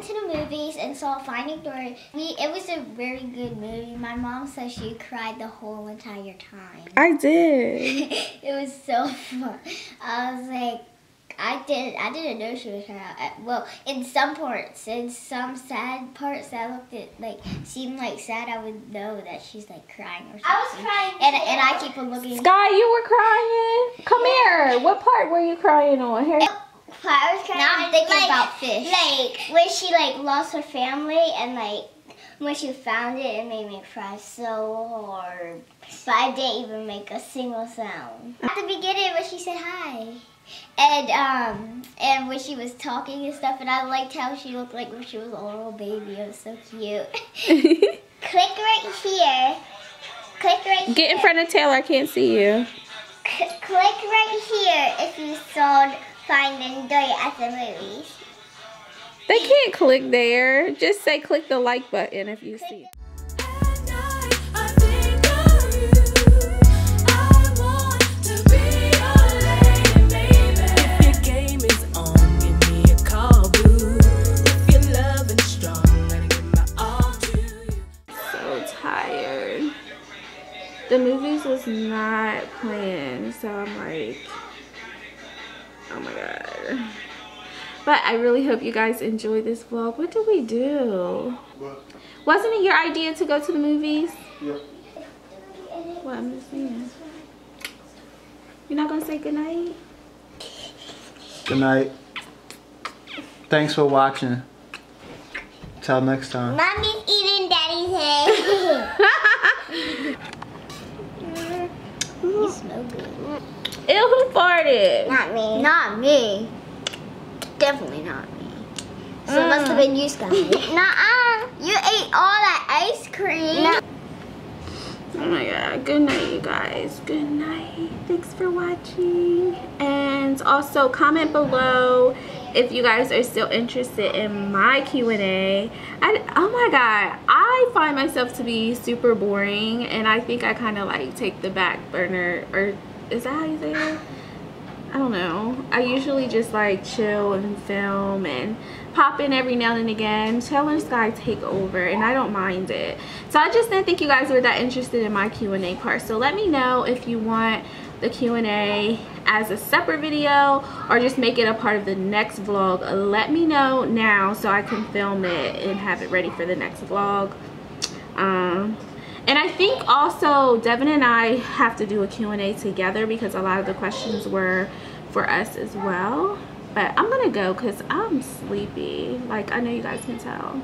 went to the movies and saw Finding Dory. We it was a very good movie. My mom says she cried the whole entire time. I did. it was so fun. I was like, I did. I didn't know she was crying. Well, in some parts, in some sad parts that looked at like seemed like sad, I would know that she's like crying or something. I was crying and too. and I keep on looking. Sky, you were crying. Come here. What part were you crying on? Here. I was crying. Now I'm thinking like, about fish. Like when she like lost her family and like when she found it, it made me cry so hard. But I didn't even make a single sound. At the beginning when she said hi. And um and when she was talking and stuff and I liked how she looked like when she was a little baby. It was so cute. Click right here. Click right here. Get in front of Taylor. I can't see you. C- click right here if you saw Finding Dory at the movies. They can't click there. Just say click the like button if you see. So tired. The movies was not playing, so I'm like, my. But I really hope you guys enjoy this vlog. What did we do? What? Wasn't it your idea to go to the movies? Yep. What I'm just saying. You're not gonna say goodnight? Goodnight. Thanks for watching. Till next time. Mommy's eating Daddy's head. You smell good. Ew, who farted? Not me. Not me. Definitely not me. So it must have been you, Sky. Mm. Nuh-uh. you ate all that ice cream. No. Oh my god. Good night, you guys. Good night. Thanks for watching. And also comment below if you guys are still interested in my Q&A. I, oh my god. I find myself to be super boring. And I think I kind of like take the back burner. Or is that how you say it? I don't know. I usually just like chill and film and pop in every now and again. Taylor and Sky take over and I don't mind it. So I just didn't think you guys were that interested in my Q&A part. So let me know if you want the Q&A as a separate video or just make it a part of the next vlog. Let me know now so I can film it and have it ready for the next vlog. Um, and I think also Devon and I have to do a Q&A together because a lot of the questions were for us as well. But I'm gonna go because I'm sleepy. Like I know you guys can tell.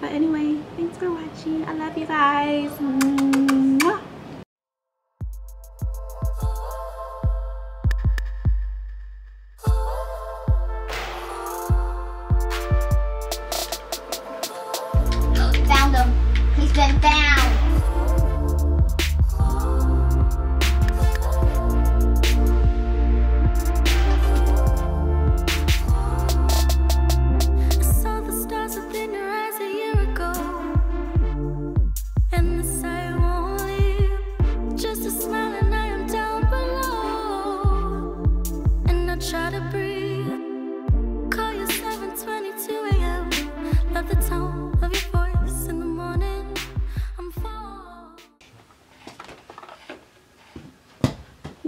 But anyway, thanks for watching. I love you guys. Mwah.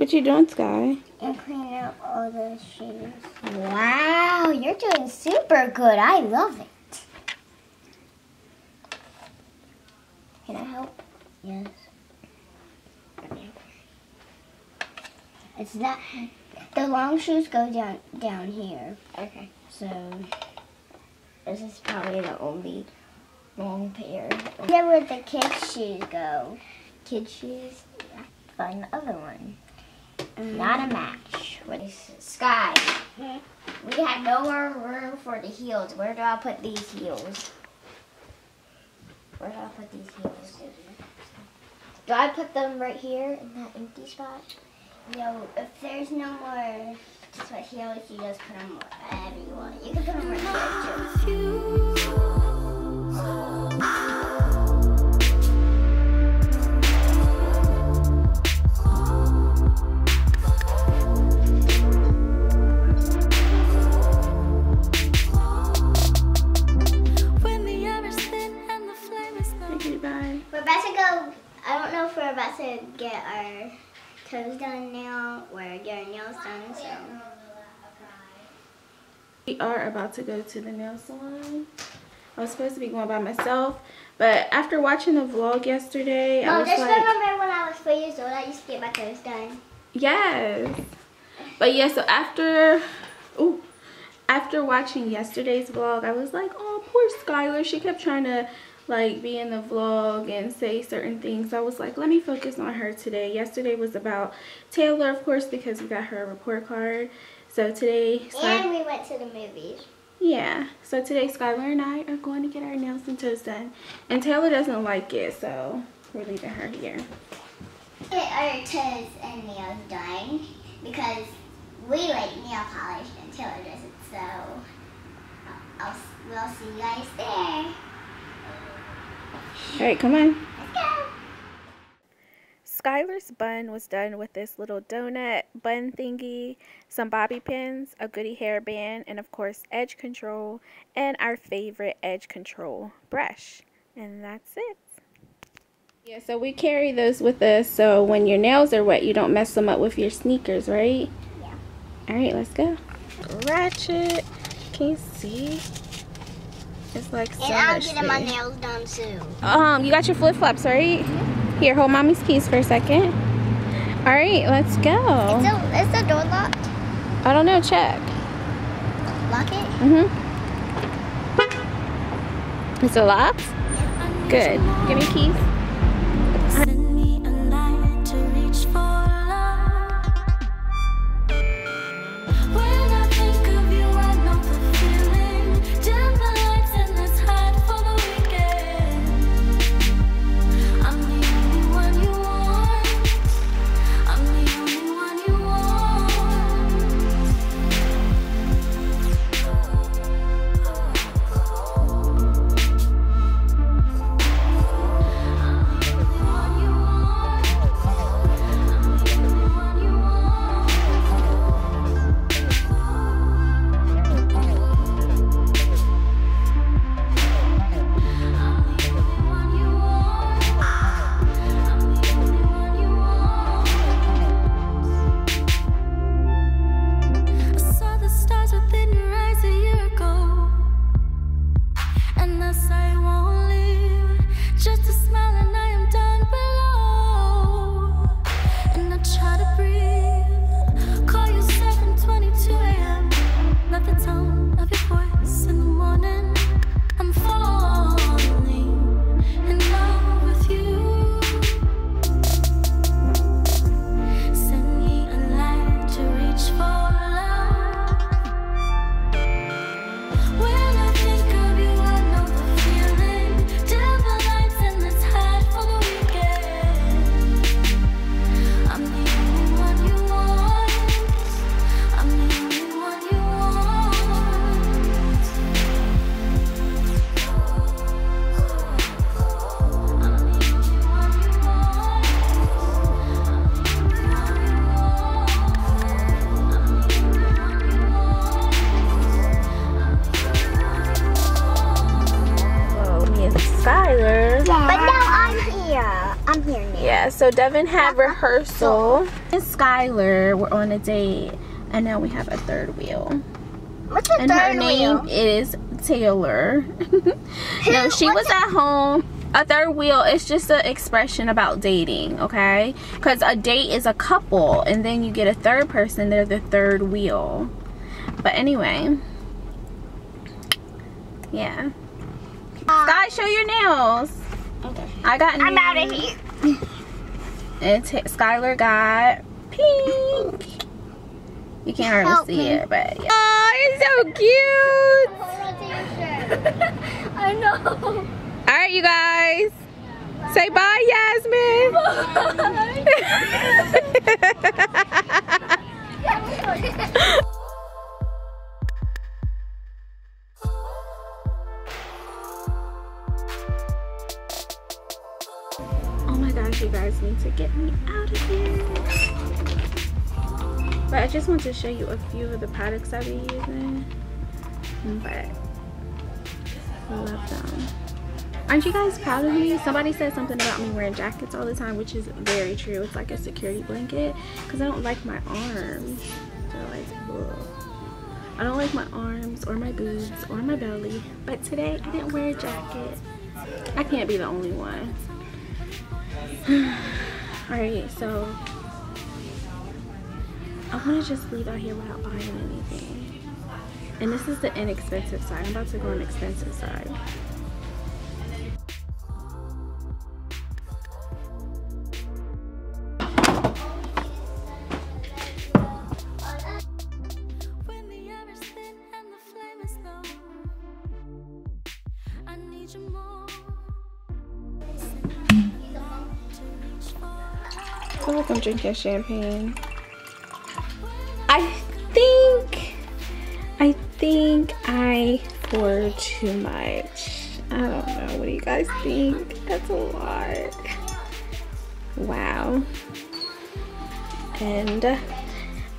What you doing, Sky? And clean out all the shoes. Wow, you're doing super good. I love it. Can I help? Yes. It's not. The long shoes go down down here. Okay. So this is probably the only long pair. Then where the kids' shoes go? Kid shoes. Find the other one. Not a match. What is Sky? Hmm? We have no more room for the heels. Where do I put these heels? Where do I put these heels? Do I put them right here in that empty spot? No, if there's no more sweat heels, you just put them wherever you want. You can put them right here too. We are about to go to the nail salon. I was supposed to be going by myself, but after watching the vlog yesterday, I Mom, was just like, remember when I was four years old, I used to get my toes done. yes. But yeah, so after, ooh, after watching yesterday's vlog, I was like, oh, poor Skylar. She kept trying to like be in the vlog and say certain things. I was like, let me focus on her today. Yesterday was about Taylor, of course, because we got her a report card. So today, Sky- And we went to the movies. yeah. So today, Skylar and I are going to get our nails and toes done. And Taylor doesn't like it, so we're leaving her here. Get our toes and nails done because we like nail polish and Taylor doesn't. So I'll, I'll, we'll see you guys there. All right, come on. Let's. Skylar's bun was done with this little donut bun thingy, some bobby pins, a goody hairband, and of course edge control, and our favorite edge control brush. And that's it. Yeah, so we carry those with us so when your nails are wet, you don't mess them up with your sneakers, right? Yeah. All right, let's go. Ratchet. Can you see? It's like so And I'm much getting my nails done soon. Um, you got your flip flops, right? Here, hold mommy's keys for a second. All right, let's go. Is, the, is the door locked? I don't know. Check. Lock it? Mm-hmm. Is it locked? Good. Give me keys. I I won't leave. Just a smile so Devon had rehearsal. And Skylar were on a date. And now we have a third wheel. What's the and her name wheel? is Taylor. no, she was at home. A third wheel is just an expression about dating, okay? Because a date is a couple, and then you get a third person, they're the third wheel. But anyway, yeah. Uh, Guys, show your nails. Okay. I got I'm out of nails. here. And Skylar got pink. You can't hardly Help see me. it, but yeah. Oh, it's so cute. Hold on to your shirt. I know. All right, you guys. Say bye, Yasmine. oh you guys need to get me out of here. But I just want to show you a few of the products I've been using. But I love them. Aren't you guys proud of me? Somebody said something about me wearing jackets all the time, which is very true. It's like a security blanket because I don't like my arms. They're like. I don't like my arms or my boobs or my belly. But today I didn't wear a jacket. I can't be the only one. Alright, so I want to just leave out here without buying anything. And this is the inexpensive side. I'm about to go on the expensive side. Feel like I'm drinking champagne. I think, I think I poured too much. I don't know. What do you guys think? That's a lot. Wow. And,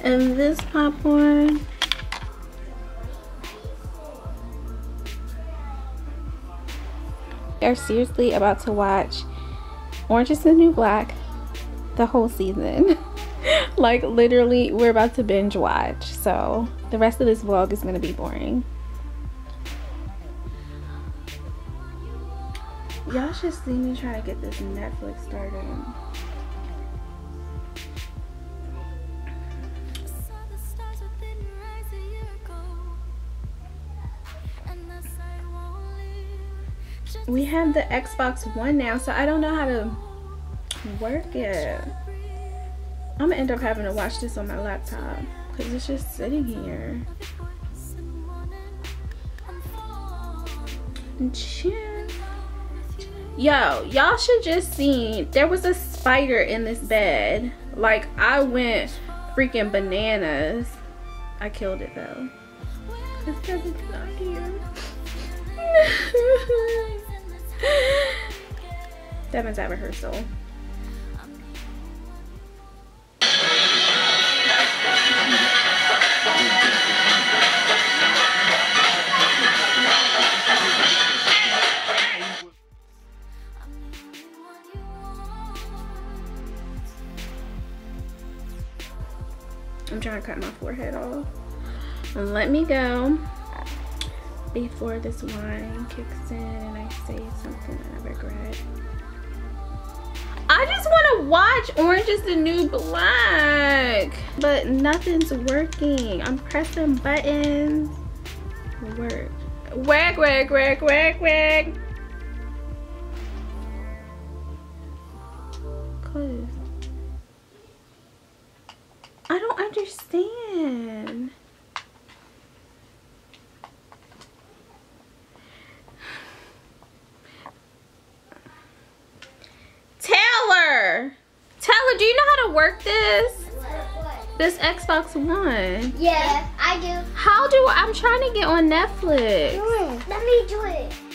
and this popcorn. Are seriously about to watch Orange is the New Black the whole season. like literally we're about to binge watch. So the rest of this vlog is gonna be boring. Y'all should see me trying to get this Netflix started. We have the Xbox One now, so I don't know how to work it. I'm gonna end up having to watch this on my laptop because it's just sitting here. Yo, y'all should just see. there was a spider in this bed. Like I went freaking bananas. I killed it though. Kevin's not here. Devon's at rehearsal. I'm trying to cut my forehead off. And let me go before this wine kicks in and I say something I regret. I just want to watch Orange is the New Black, but nothing's working. I'm pressing buttons. Work. Work, work, work, work, work. Understand. Taylor! Taylor, do you know how to work this? This Xbox One. Yeah, I do. How do I'm trying to get on Netflix? Let me do it.